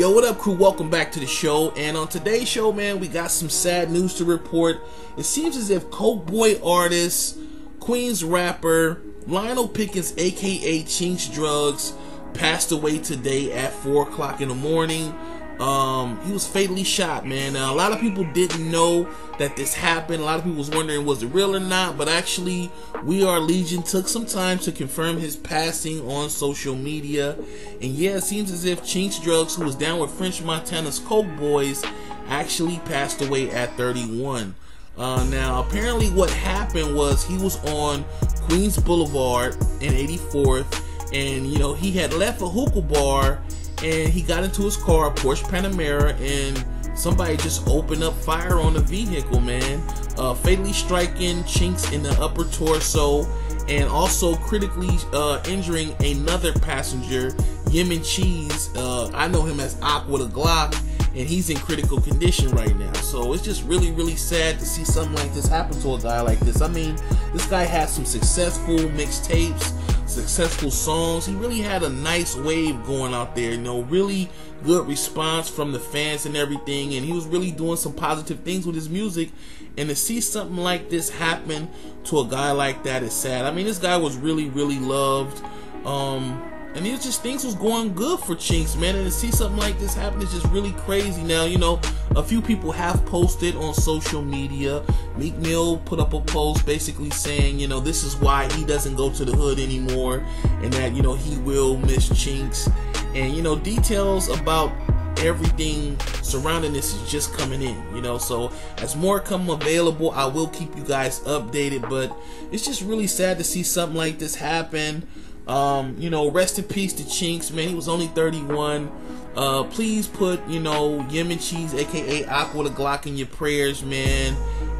Yo, what up, crew? Welcome back to the show. And on today's show, man, we got some sad news to report. It seems as if Coke Boy artist, Queens rapper, Lionel Pickens, aka Chinx Drugs, passed away today at 4 o'clock in the morning. Um, he was fatally shot, man. Now, a lot of people didn't know that this happened. A lot of people was wondering was it real or not, but actually, We Are Legion took some time to confirm his passing on social media. And yeah, it seems as if Chinx Drugs, who was down with French Montana's Coke Boyz, actually passed away at 31. Uh, now, apparently, what happened was he was on Queens Boulevard in 84th, and you know he had left a hookah bar and he got into his car, a Porsche Panamera, and somebody just opened up fire on the vehicle, man. Uh, fatally striking Chinx in the upper torso and also critically uh, injuring another passenger, Yemen Cheese. Uh, I know him as Aqua the Glock, and he's in critical condition right now. So it's just really, really sad to see something like this happen to a guy like this. I mean, this guy had some successful mixtapes successful songs. He really had a nice wave going out there, you know, really good response from the fans and everything. And he was really doing some positive things with his music. And to see something like this happen to a guy like that is sad. I mean, this guy was really, really loved. Um, and it just things was going good for Chinx, man. And to see something like this happen is just really crazy. Now, you know, a few people have posted on social media. Meek Mill put up a post basically saying, you know, this is why he doesn't go to the hood anymore, and that you know he will miss Chinx. and you know details about everything surrounding this is just coming in, you know. So as more come available, I will keep you guys updated. But it's just really sad to see something like this happen. Um, you know, rest in peace to Chinx, man. He was only 31. Uh, please put, you know, Yemen Cheese, aka Aqua the Glock, in your prayers, man.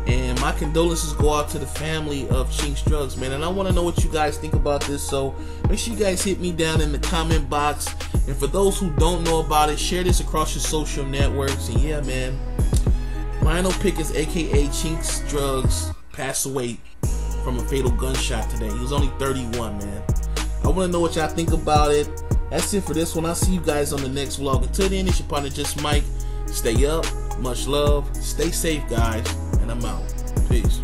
And my condolences go out to the family of Chinx Drugs, man. And I want to know what you guys think about this. So make sure you guys hit me down in the comment box. And for those who don't know about it, share this across your social networks. And yeah, man, Lionel Pickens, aka Chinx Drugs, passed away from a fatal gunshot today. He was only 31, man. I want to know what y'all think about it. That's it for this one. I'll see you guys on the next vlog. Until then, it's your partner Just Mike. Stay up. Much love. Stay safe, guys. And I'm out. Peace.